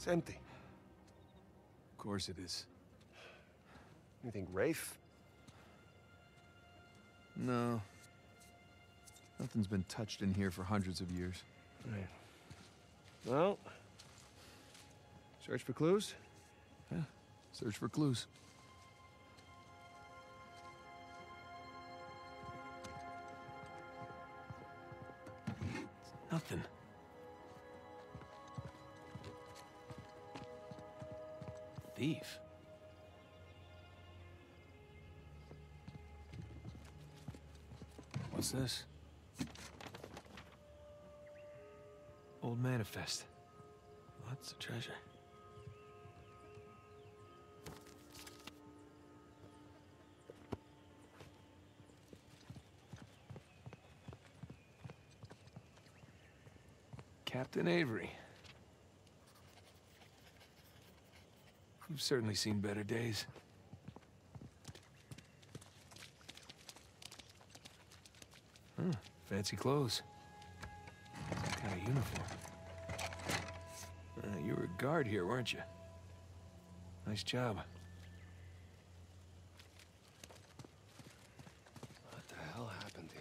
It's empty. Of course it is. You think Rafe? No. Nothing's been touched in here for hundreds of years. Right. Well, search for clues? Yeah. Search for clues. Nothing. Thief. What's this? Old manifest. Lots of treasure. Captain Avery. You've certainly seen better days. Huh, fancy clothes. Some kind of uniform. Uh, you were a guard here, weren't you? Nice job. What the hell happened here?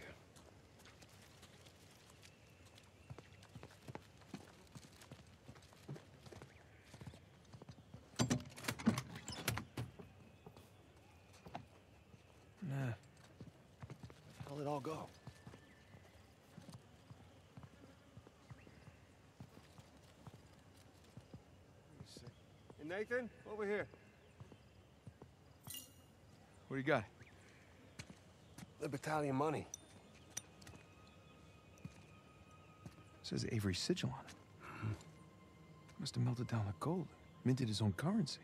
Nah. How'd it all go? Hey, Nathan, over here. What do you got? The battalion money. says Avery sigil on it. Must have melted down the gold. Minted his own currency.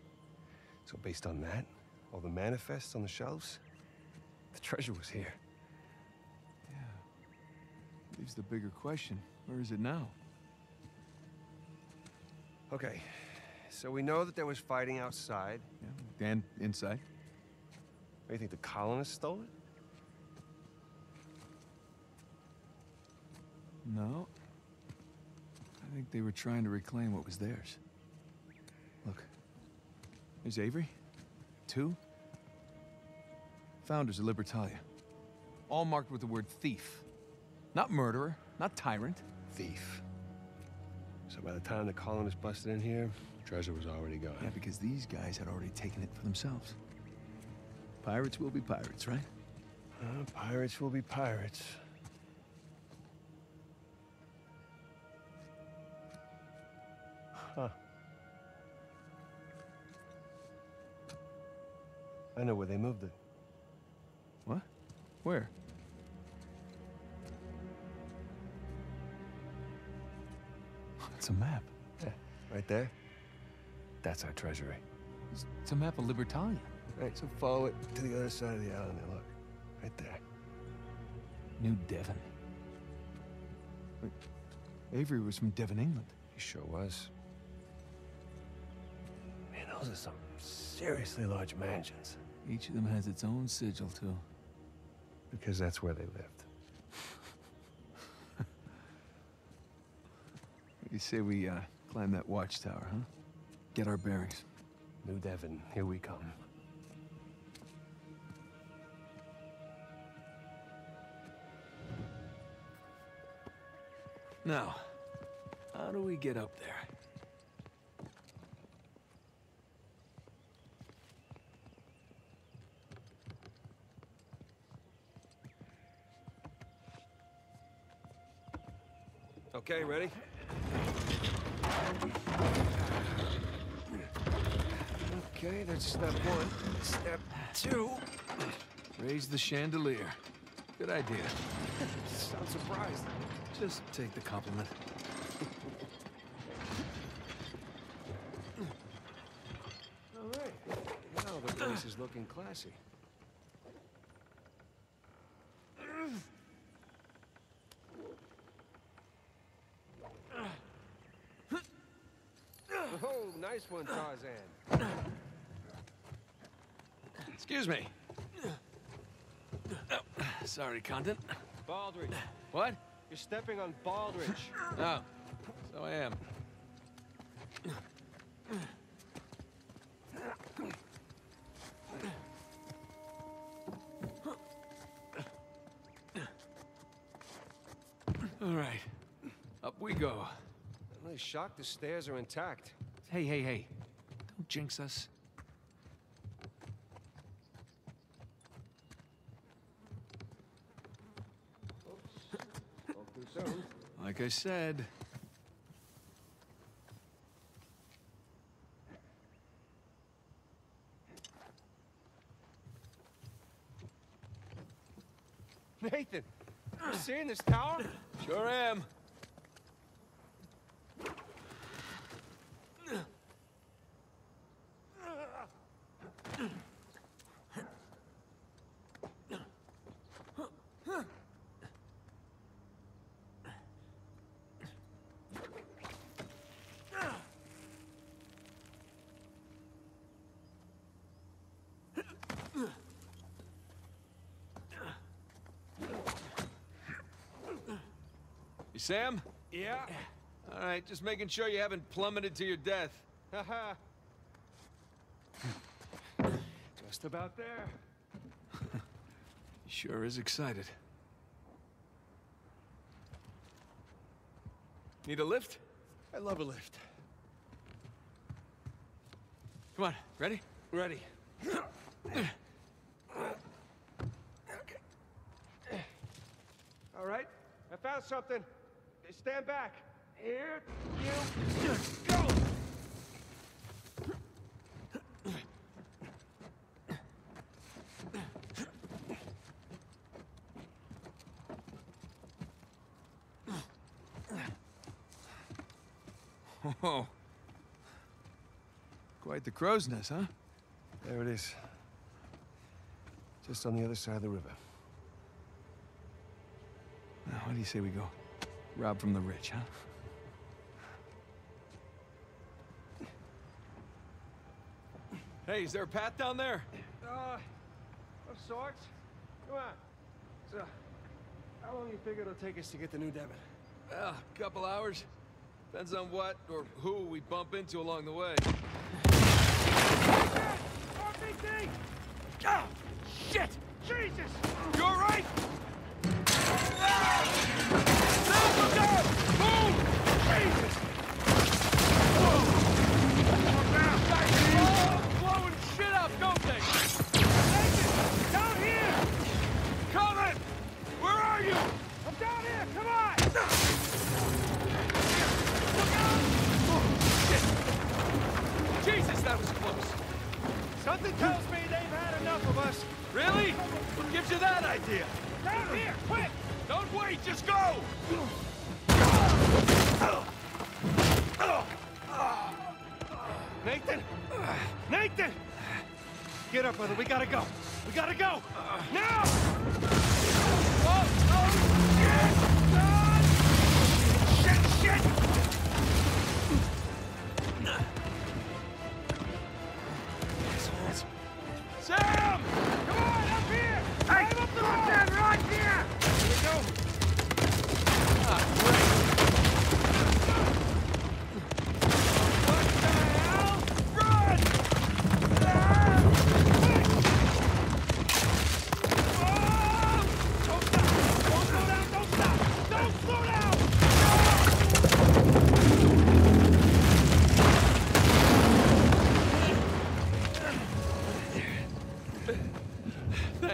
So based on that, all the manifests on the shelves, the treasure was here. Leaves the bigger question. Where is it now? Okay, so we know that there was fighting outside. Yeah. And inside? What, you think the colonists stole it? No. I think they were trying to reclaim what was theirs. Look. There's Avery. Two. Founders of Libertalia. All marked with the word thief. Not murderer, not tyrant. Thief. So by the time the colonists busted in here, the treasure was already gone. Yeah, because these guys had already taken it for themselves. Pirates will be pirates, right? Uh, pirates will be pirates. Huh. I know where they moved it. What? Where? It's a map. Yeah, right there. That's our treasury. It's, a map of Libertalia. Right, so follow it to the other side of the island there, look. Right there. New Devon. Wait, Avery was from Devon, England. He sure was. Man, those are some seriously large mansions. Each of them has its own sigil, too. Because that's where they lived. You say we uh, climb that watchtower, huh? Get our bearings. New Devon, here we come. Now, how do we get up there? Okay, ready? Okay, that's step one. Step two. Raise the chandelier. Good idea. Sound surprised. Just take the compliment. All right. Now the place is looking classy. Nice one, Tarzan. Excuse me. Oh, sorry, Condon. Baldridge, What? you're stepping on Baldridge. Oh, so I am. All right. Up we go. I'm really shocked the stairs are intact. Hey, hey, hey. Don't jinx us. Spoke too soon. Like I said, Nathan, you seeing this tower? sure am. Sam? Yeah. All right, just making sure you haven't plummeted to your death. Haha. Just about there. Sure is excited. Need a lift? I love a lift. Come on, ready? Ready. All right, I found something. Okay, Stand back. Here you go. Oh. Quite the crow's nest, huh? There it is. Just on the other side of the river. Now, what do you say we go? Rob from the rich, huh? Hey, is there a path down there? Uh, of sorts. Come on. So, how long do you figure it'll take us to get to New Devon? Well, a couple hours. Depends on what or who we bump into along the way. RPG! Oh, shit! Jesus! You all right? Ah! Really? What gives you that idea? Down here! Quick! Don't wait, just go! Nathan! Nathan! Get up, brother. We gotta go. We gotta go! Now! Shit!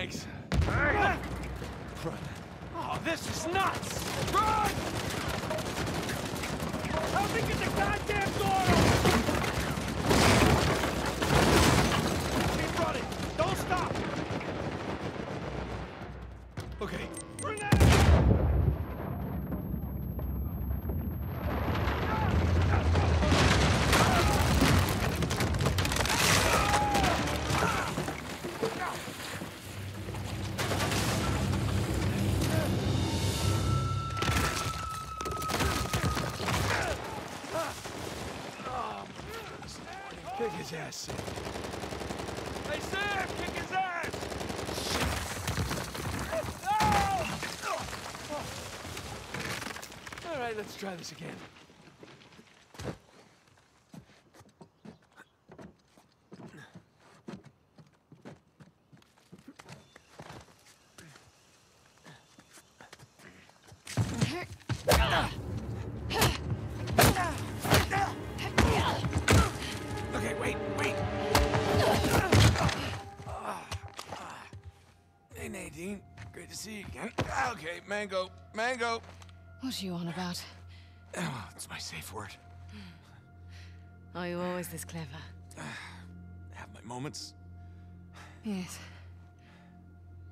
Run! Oh, this is nuts! ass in. Hey, Sam, kick his ass! All right, let's try this again. Ah! To see you again. Okay, Mango. Mango. What are you on about? Oh, it's my safe word. Are you always this clever? I Have my moments. Yes.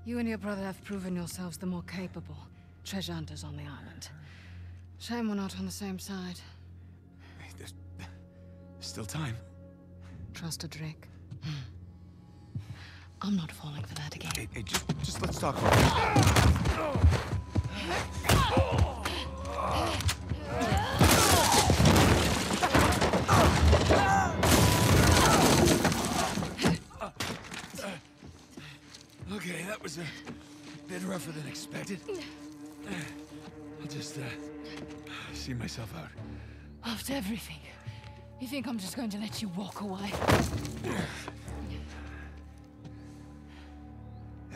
You and your brother have proven yourselves the more capable treasure hunters on the island. Shame we're not on the same side. Hey, there's, there's still time. Trust a Drake. I'm not falling for that again. Hey, hey, just, just let's talk. Okay, that was a bit rougher than expected. I'll just, uh, see myself out. After everything, you think I'm just going to let you walk away?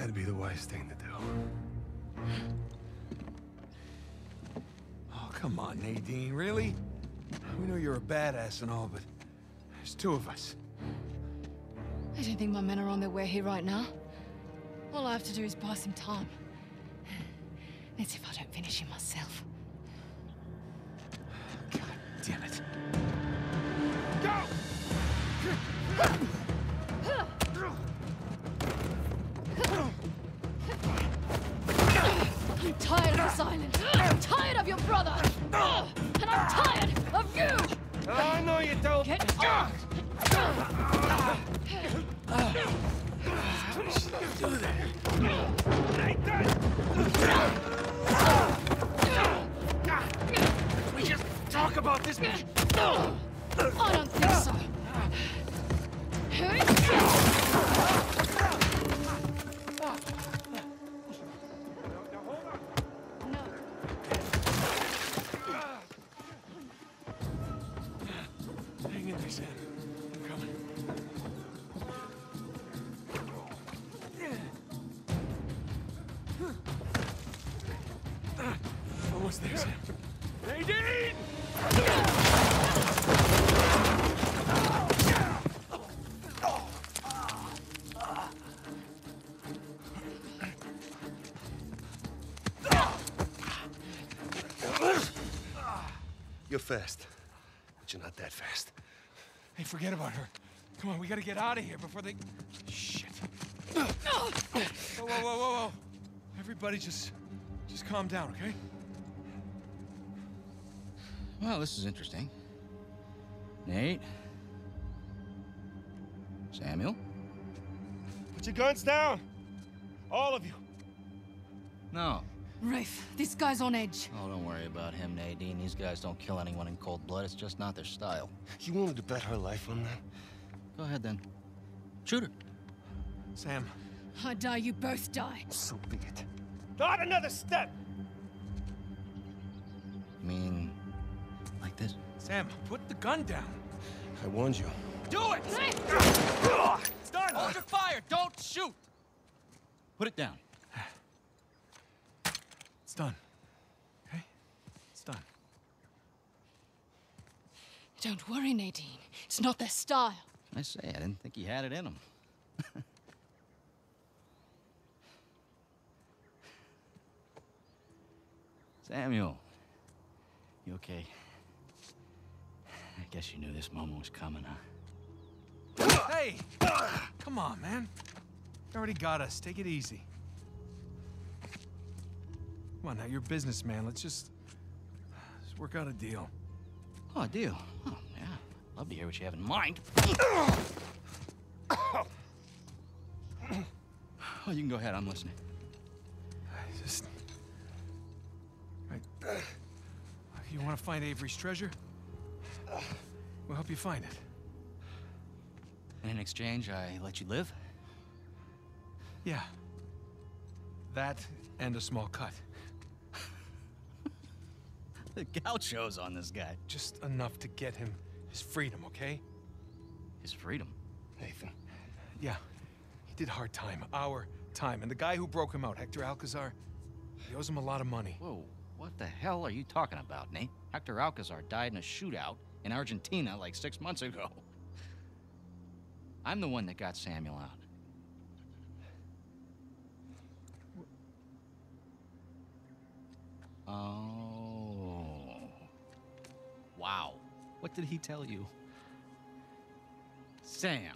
That'd be the wise thing to do. Oh, come on, Nadine, really? We know you're a badass and all, but there's two of us. I don't think my men are on their way here right now. All I have to do is buy some time. Let's if I don't finish him myself. God damn it. I'm tired of this island. I'm tired of your brother. And I'm tired of you. I know you don't. Get off! We just talk about this. I don't think so. Hang in there, Sam. I'm coming. Almost there, Sam. Nadine! You're fast, but you're not that fast. Hey, forget about her. Come on, we gotta get out of here before they... Shit. Whoa, whoa, whoa, whoa, whoa. Everybody just... just calm down, okay? Well, this is interesting. Nate? Samuel? Put your guns down! All of you! No. Rafe, this guy's on edge. Oh, don't worry about him, Nadine. These guys don't kill anyone in cold blood. It's just not their style. You wanted to bet her life on that? Go ahead, then. Shoot her. Sam, I die, you both die. So be it. Not another step! You mean... like this? Sam, put the gun down. I warned you. Do it! It's done! Hold your fire! Don't shoot! Put it down. It's done. Okay? It's done. Don't worry, Nadine. It's not their style. I say, I didn't think he had it in him. Samuel. You okay? I guess you knew this moment was coming, huh? Hey! Come on, man. You already got us. Take it easy. Come on, now, you're a businessman. Let's just... Work out a deal. Oh, deal. Oh, yeah. Love to hear what you have in mind. Oh, you can go ahead. I'm listening. I just... I... You want to find Avery's treasure? We'll help you find it. And in exchange, I let you live? Yeah. That and a small cut. The gauchos on this guy. Just enough to get him his freedom, okay? His freedom. Nathan. Yeah. He did hard time. Our time. And the guy who broke him out, Hector Alcazar, he owes him a lot of money. Whoa, What the hell are you talking about, Nate? Hector Alcazar died in a shootout in Argentina like six months ago. I'm the one that got Samuel out. What did he tell you? Sam,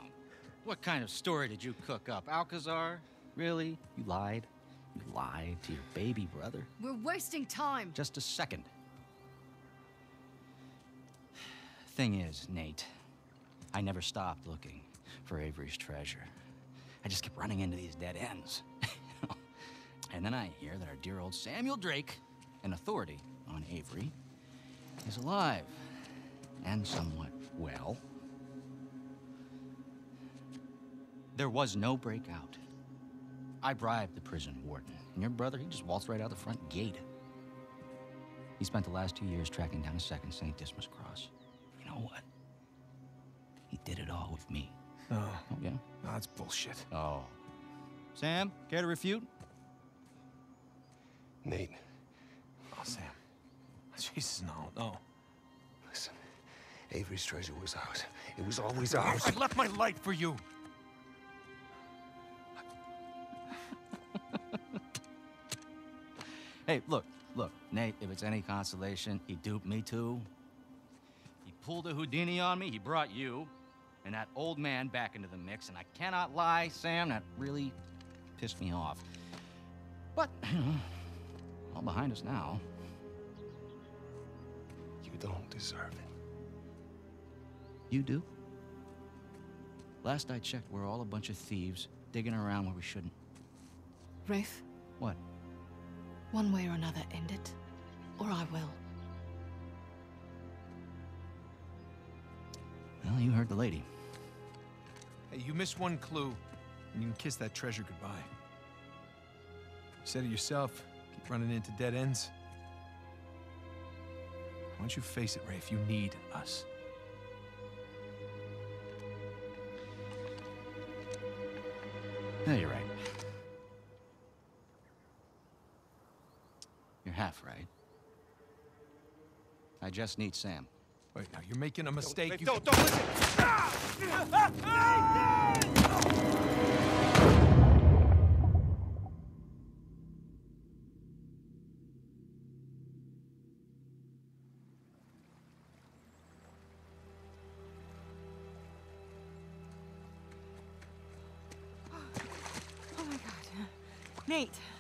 what kind of story did you cook up? Alcazar? Really? You lied? You lied to your baby brother? We're wasting time. Just a second. Thing is, Nate, I never stopped looking for Avery's treasure. I just kept running into these dead ends. and then I hear that our dear old Samuel Drake, an authority on Avery, is alive and somewhat well. There was no breakout. I bribed the prison warden, and your brother, he just waltzed right out the front gate. He spent the last two years tracking down a second St. Dismas cross. You know what? He did it all with me. Oh, Oh, yeah? no, that's bullshit. Oh. Sam, care to refute? Nate, Oh, Sam. Jesus, no, no. Listen. Avery's treasure was ours. It was always ours. I left my life for you. Hey, look, look, Nate, if it's any consolation, he duped me too. He pulled a Houdini on me, he brought you and that old man back into the mix, and I cannot lie, Sam, that really pissed me off. But, all behind us now. You don't deserve it. You do? Last I checked, we're all a bunch of thieves digging around where we shouldn't. Rafe, What? one way or another, end it, or I will. Well, you heard the lady. Hey, you miss one clue, and you can kiss that treasure goodbye. You said it yourself, keep running into dead ends. Why don't you face it, Rafe? You need us. No, you're right. You're half right. I just need Sam. Wait, now you're making a mistake. Rafe, You don't, don't listen! Ah! Oh